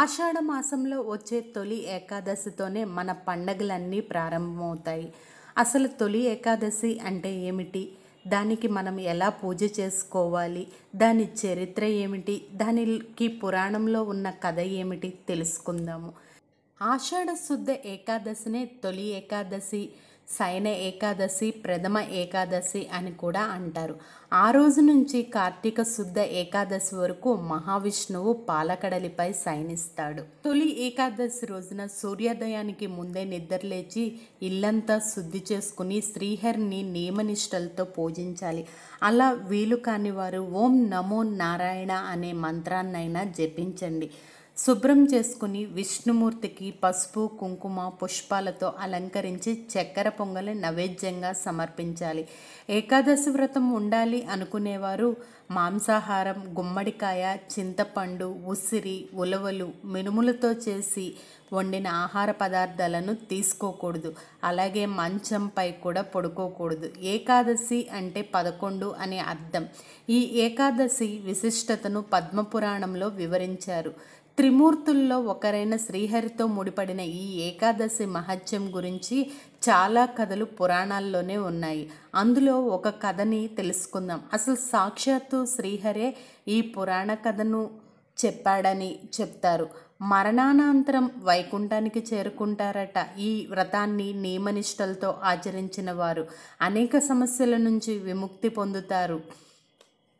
ఆషాఢ మాసంలో వచ్చే తొలి ఏకాదశితోనే మన పండగలన్నీ ప్రారంభమవుతాయి. అసలు తొలి ఏకాదశి అంటే ఏమిటి? దానికి మనం ఎలా పూజ చేసుకోవాలి? దాని చరిత్ర ఏమిటి? దానికి పురాణంలో ఉన్న కథ ఏమిటి? తెలుసుకుందాము. ఆషాఢ శుద్ధ ఏకాదశినే తొలి ఏకాదశి శయన ఏకాదశి ప్రథమ ఏకాదశి అని కూడా అంటారు. ఆ రోజు నుంచి కార్తీక శుద్ధ ఏకాదశి వరకు మహావిష్ణువు పాలకడలిపై శయనిస్తాడు. తొలి ఏకాదశి రోజున సూర్యోదయానికి ముందే నిద్రలేచి ఇల్లంతా శుద్ధి చేసుకుని శ్రీహరిని నియమనిష్టలతో పూజించాలి. అలా వీలు కాని వారు ఓం నమో నారాయణ అనే మంత్రాన్నైనా జపించండి. శుభ్రం చేసుకుని విష్ణుమూర్తికి పసుపు కుంకుమ పుష్పాలతో అలంకరించి చక్కెర పొంగలి నైవేద్యంగా సమర్పించాలి. ఏకాదశి వ్రతం ఉండాలి అనుకునేవారు మాంసాహారం గుమ్మడికాయ చింతపండు ఉసిరి ఉలవలు మినుములతో చేసి వండిన ఆహార పదార్థాలను తీసుకోకూడదు. అలాగే మంచంపై కూడా పడుకోకూడదు. ఏకాదశి అంటే పదకొండు అనే అర్థం. ఈ ఏకాదశి విశిష్టతను పద్మపురాణంలో వివరించారు. త్రిమూర్తుల్లో ఒకరైన శ్రీహరితో ముడిపడిన ఈ ఏకాదశి మహత్యం గురించి చాలా కథలు పురాణాల్లోనే ఉన్నాయి. అందులో ఒక కథని తెలుసుకుందాం. అసలు సాక్షాత్తు శ్రీహరే ఈ పురాణ కథను చెప్పాడని చెప్తారు. మరణానంతరం వైకుంఠానికి చేరుకుంటారట ఈ వ్రతాన్ని నియమనిష్టలతో ఆచరించిన వారు అనేక సమస్యల నుంచి విముక్తి పొందుతారు.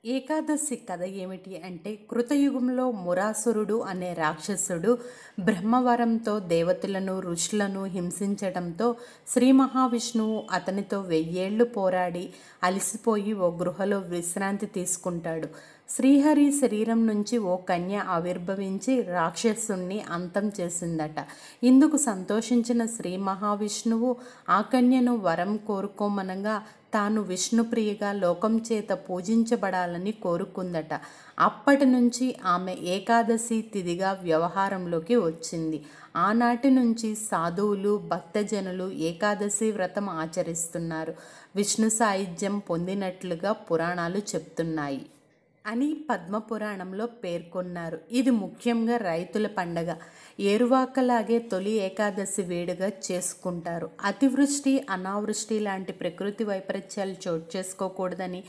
ఏకాదశి కథ ఏమిటి అంటే కృతయుగంలో మురాసురుడు అనే రాక్షసుడు బ్రహ్మవరంతో దేవతలను ఋషులను హింసించడంతో శ్రీ మహావిష్ణువు అతనితో వెయ్యేళ్ళు పోరాడి అలసిపోయి ఓ గృహలో విశ్రాంతి తీసుకుంటాడు. శ్రీహరి శరీరం నుంచి ఓ కన్య ఆవిర్భవించి రాక్షసుణ్ణి అంతం చేసిందట. ఇందుకు సంతోషించిన శ్రీ మహావిష్ణువు ఆ కన్యను వరం కోరుకోమనగా తాను విష్ణుప్రియగా లోకం చేత పూజించబడాలని కోరుకుందట. అప్పటి నుంచి ఆమె ఏకాదశి తిథిగా వ్యవహారంలోకి వచ్చింది. ఆనాటి నుంచి సాధువులు భక్తజనులు ఏకాదశి వ్రతం ఆచరిస్తున్నారు. విష్ణు సాయుధ్యం పొందినట్లుగా పురాణాలు చెప్తున్నాయి. అని పద్మపురాణంలో పేర్కొన్నారు. ఇది ముఖ్యంగా రైతుల పండగ. ఏరువాకలాగే తొలి ఏకాదశి వేడుగా చేసుకుంటారు. అతివృష్టి అనావృష్టి లాంటి ప్రకృతి వైపరీత్యాలు చోటు చేసుకోకూడదని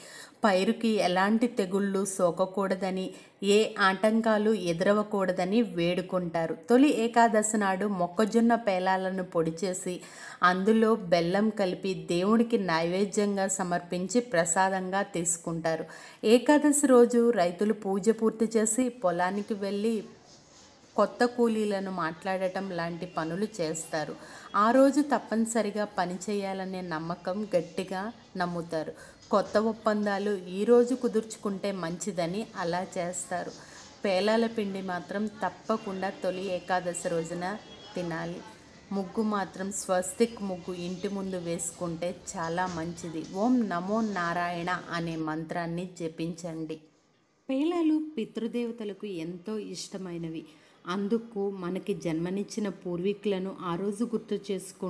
పైరుకి ఎలాంటి తెగుళ్ళు సోకకూడదని ఏ ఆటంకాలు ఎదురవకూడదని వేడుకుంటారు. తొలి ఏకాదశి నాడు మొక్కజొన్న పేలాలను పొడి చేసి అందులో బెల్లం కలిపి దేవుడికి నైవేద్యంగా సమర్పించి ప్రసాదంగా తీసుకుంటారు. ఏకాదశి రోజు రైతులు పూజ పూర్తి చేసి పొలానికి వెళ్ళి కొత్త కూలీలను మాట్లాడటం లాంటి పనులు చేస్తారు. ఆ రోజు తప్పనిసరిగా పని చేయాలనే నమ్మకం గట్టిగా నమ్ముతారు. కొత్త ఒప్పందాలు ఈరోజు కుదుర్చుకుంటే మంచిదని అలా చేస్తారు. పేలాల పిండి మాత్రం తప్పకుండా తొలి ఏకాదశి రోజున తినాలి. ముగ్గు మాత్రం స్వస్తిక్ ముగ్గు ఇంటి ముందు వేసుకుంటే చాలా మంచిది. ఓం నమో నారాయణ అనే మంత్రాన్ని జపించండి. పేలాలు పితృదేవతలకు ఎంతో ఇష్టమైనవి. అందుకు మనకి జన్మనిచ్చిన పూర్వీకులను ఆ రోజు గుర్తు చేసుకు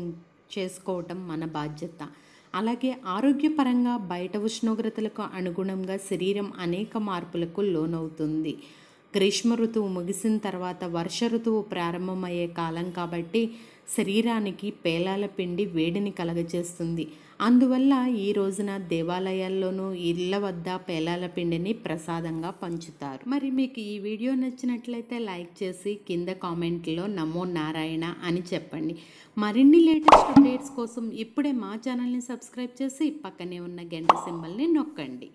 చేసుకోవటం మన బాధ్యత. అలాగే ఆరోగ్యపరంగా బయట ఉష్ణోగ్రతలకు అనుగుణంగా శరీరం అనేక మార్పులకు లోనవుతుంది. గ్రీష్మ ఋతువు ముగిసిన తర్వాత వర్ష ఋతువు ప్రారంభమయ్యే కాలం కాబట్టి శరీరానికి పేలాల పిండి వేడిని కలగజేస్తుంది. అందువల్ల ఈ రోజున దేవాలయాల్లోనూ ఇళ్ళ వద్ద పేలాల పిండిని ప్రసాదంగా పంచుతారు. మరి మీకు ఈ వీడియో నచ్చినట్లయితే లైక్ చేసి కింద కామెంట్లో నమో నారాయణ అని చెప్పండి. మరిన్ని లేటెస్ట్ అప్డేట్స్ కోసం ఇప్పుడే మా ఛానల్ని సబ్స్క్రైబ్ చేసి పక్కనే ఉన్న గంట సింబల్ని నొక్కండి.